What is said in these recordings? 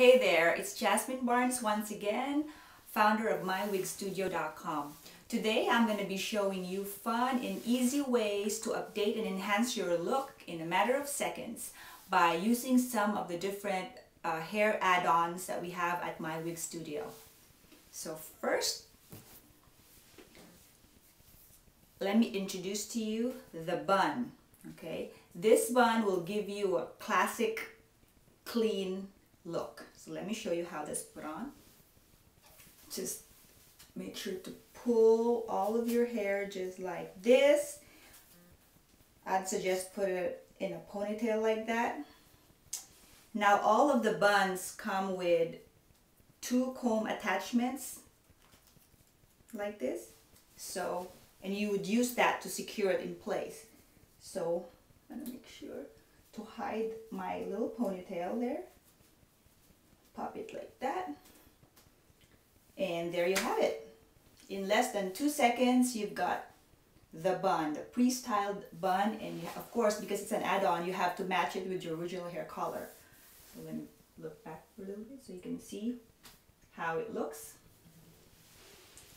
Hey there, it's Jasmin Barnes once again, founder of mywigstudio.com. Today I'm going to be showing you fun and easy ways to update and enhance your look in a matter of seconds by using some of the different uh, hair add-ons that we have at My Wig Studio. So first, let me introduce to you the bun. Okay, this bun will give you a classic clean look. So let me show you how this put on. Just make sure to pull all of your hair just like this. I'd suggest put it in a ponytail like that. Now all of the buns come with two comb attachments like this. So, and you would use that to secure it in place. So, I'm gonna make sure to hide my little ponytail there. Pop it like that. And there you have it. In less than two seconds, you've got the bun, the pre-styled bun. And of course, because it's an add-on, you have to match it with your original hair color. So let me look back a little bit so you can see how it looks.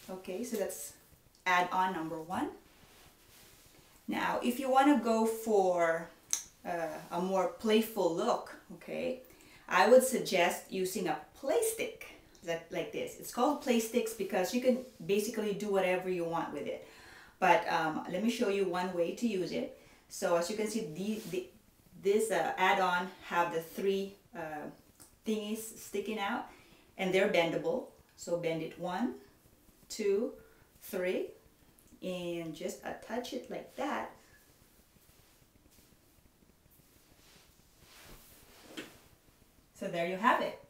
Okay, so that's add-on number one. Now, if you want to go for uh, a more playful look, okay, I would suggest using a play stick that, like this. It's called play sticks because you can basically do whatever you want with it. But um, let me show you one way to use it. So as you can see, the, the, this uh, add-on have the three uh, thingies sticking out and they're bendable. So bend it one, two, three, and just attach it like that. So there you have it.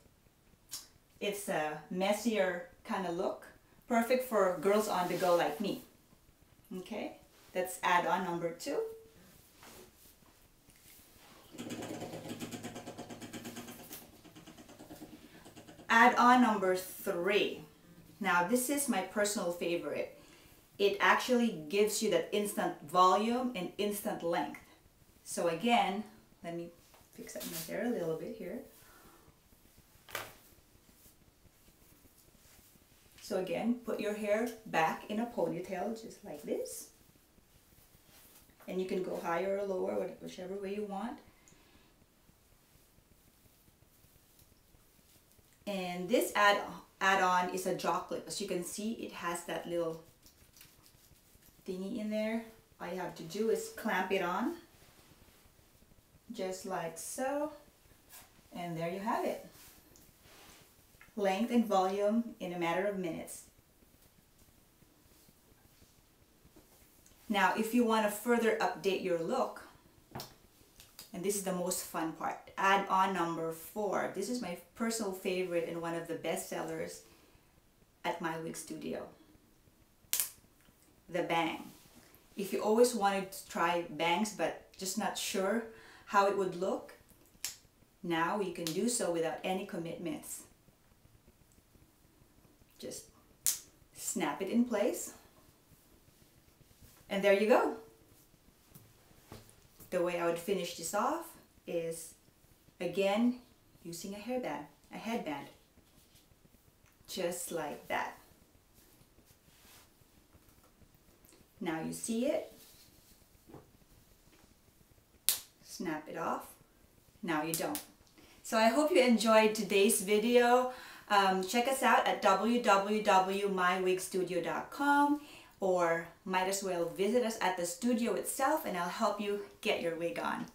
It's a messier kind of look, perfect for girls on the go like me. Okay, that's add-on number two. Add-on number three. Now this is my personal favorite. It actually gives you that instant volume and instant length. So again, let me fix up my hair a little bit here. So again, put your hair back in a ponytail just like this. And you can go higher or lower, whichever way you want. And this add add-on is a jaw clip. As you can see, it has that little thingy in there. All you have to do is clamp it on, just like so. And there you have it. Length and volume in a matter of minutes. Now, if you want to further update your look, and this is the most fun part. Add on number four. This is my personal favorite and one of the best sellers at my wig studio. The bang. If you always wanted to try bangs but just not sure how it would look, now you can do so without any commitments. Just snap it in place. And there you go the way I would finish this off is again using a hairband, a headband, just like that. Now you see it, snap it off, now you don't. So I hope you enjoyed today's video. Um, check us out at www.mywigstudio.com or might as well visit us at the studio itself and I'll help you get your wig on.